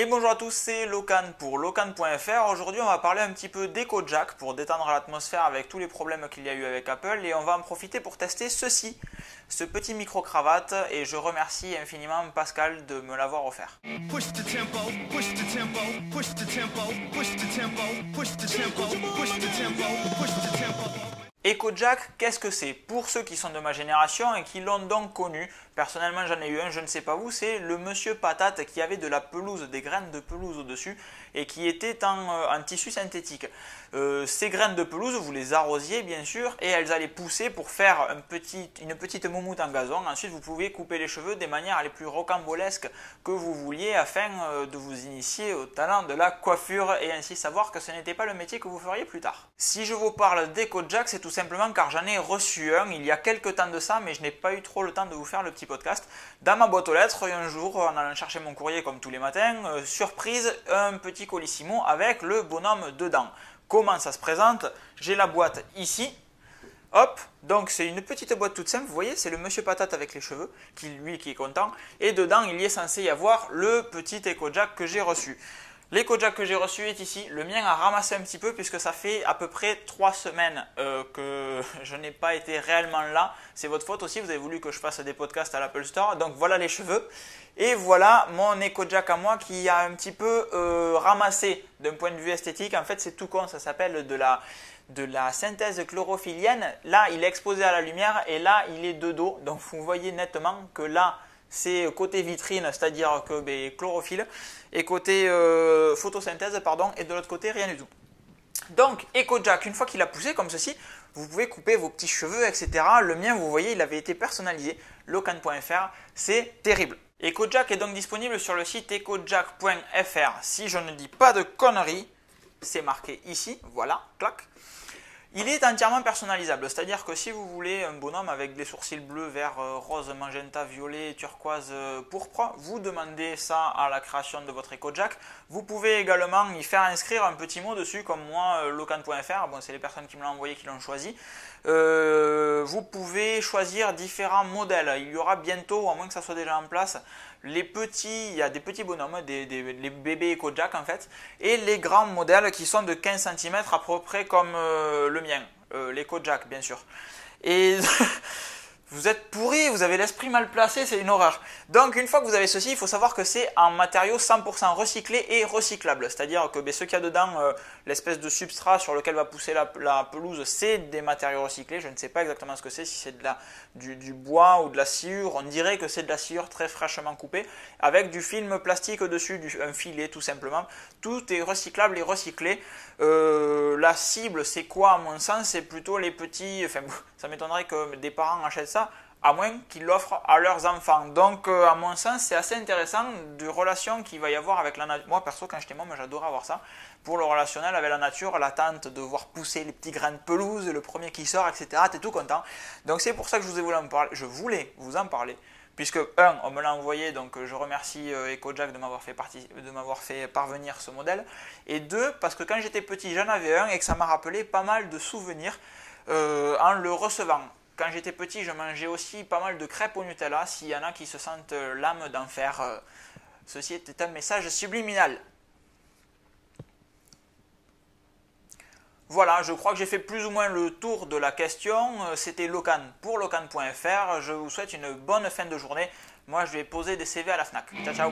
Et bonjour à tous, c'est Locan pour locan.fr. Aujourd'hui, on va parler un petit peu d'EcoJack pour détendre l'atmosphère avec tous les problèmes qu'il y a eu avec Apple et on va en profiter pour tester ceci, ce petit micro-cravate et je remercie infiniment Pascal de me l'avoir offert. EcoJack, qu'est-ce que c'est Pour ceux qui sont de ma génération et qui l'ont donc connu, personnellement j'en ai eu un, je ne sais pas vous, c'est le monsieur patate qui avait de la pelouse, des graines de pelouse au-dessus et qui était en, euh, tissu synthétique. Euh, ces graines de pelouse, vous les arrosiez bien sûr et elles allaient pousser pour faire une petite moumoute en gazon. Ensuite, vous pouvez couper les cheveux des manières les plus rocambolesques que vous vouliez afin euh, de vous initier au talent de la coiffure et ainsi savoir que ce n'était pas le métier que vous feriez plus tard. Si je vous parle d'EcoJack, c'est tout simplement car j'en ai reçu un il y a quelques temps de ça, mais je n'ai pas eu trop le temps de vous faire le petit podcast. Dans ma boîte aux lettres, un jour, en allant chercher mon courrier comme tous les matins, euh, surprise, un petit colissimo avec le bonhomme dedans. Comment ça se présente? J'ai la boîte ici. Hop, donc c'est une petite boîte toute simple, vous voyez, c'est le monsieur patate avec les cheveux, qui lui qui est content, et dedans il est censé y avoir le petit EcoJack que j'ai reçu. L'EcoJack que j'ai reçu est ici. Le mien a ramassé un petit peu puisque ça fait à peu près 3 semaines euh, que je n'ai pas été réellement là. C'est votre faute aussi, vous avez voulu que je fasse des podcasts à l'Apple Store. Donc voilà les cheveux. Et voilà mon EcoJack à moi qui a un petit peu euh, ramassé d'un point de vue esthétique. En fait c'est tout con, ça s'appelle de la, de la synthèse chlorophyllienne. Là il est exposé à la lumière et là il est de dos. Donc vous voyez nettement que là c'est côté vitrine, c'est-à-dire que ben, chlorophylle, et côté euh, photosynthèse, pardon, et de l'autre côté, rien du tout. Donc, EcoJack, une fois qu'il a poussé comme ceci, vous pouvez couper vos petits cheveux, etc. Le mien, vous voyez, il avait été personnalisé, locan.fr, c'est terrible. EcoJack est donc disponible sur le site ecojack.fr. Si je ne dis pas de conneries, c'est marqué ici, voilà, clac. Il est entièrement personnalisable, c'est-à-dire que si vous voulez un bonhomme avec des sourcils bleus, vert, euh, rose, magenta, violet, turquoise, euh, pourpre, vous demandez ça à la création de votre EcoJack. Vous pouvez également y faire inscrire un petit mot dessus, comme moi, euh, locan.fr, bon, c'est les personnes qui me l'ont envoyé qui l'ont choisi. vous pouvez choisir différents modèles. Il y aura bientôt, à moins que ça soit déjà en place, les petits, il y a des petits bonhommes, des, les bébés EcoJack en fait, et les grands modèles qui sont de 15 cm à peu près comme le mien, euh, l'EcoJack bien sûr. Et vous êtes pourri, vous avez l'esprit mal placé, c'est une horreur. Donc une fois que vous avez ceci, il faut savoir que c'est un matériau 100% recyclé et recyclable. C'est-à-dire que ben, ce qu'il y a dedans, euh, l'espèce de substrat sur lequel va pousser la, pelouse, c'est des matériaux recyclés. Je ne sais pas exactement ce que c'est, si c'est du, bois ou de la sciure. On dirait que c'est de la sciure très fraîchement coupée, avec du film plastique dessus, un filet tout simplement. Tout est recyclable et recyclé. Euh, la cible, c'est quoi à mon sens? C'est plutôt les petits... Enfin, ça m'étonnerait que des parents achètent ça à moins qu'ils l'offrent à leurs enfants. Donc, euh, à mon sens, c'est assez intéressant de relation qu'il va y avoir avec la nature. Moi, perso, quand j'étais moi, j'adorais avoir ça. Pour le relationnel avec la nature, l'attente de voir pousser les petits grains de pelouse, le premier qui sort, etc. T'es tout content. Donc, c'est pour ça que je vous ai voulu en parler. Je voulais vous en parler. Puisque, un, on me l'a envoyé, donc je remercie euh, EcoJack de m'avoir fait, fait parvenir ce modèle. Et deux, parce que quand j'étais petit, j'en avais un et que ça m'a rappelé pas mal de souvenirs euh, en le recevant. Quand j'étais petit, je mangeais aussi pas mal de crêpes au Nutella. S'il y en a qui se sentent euh, l'âme d'enfer, euh, ceci était un message subliminal. Voilà, je crois que j'ai fait plus ou moins le tour de la question. Euh, c'était Locan pour locan.fr. Je vous souhaite une bonne fin de journée. Moi, je vais poser des CV à la FNAC. Ciao, ciao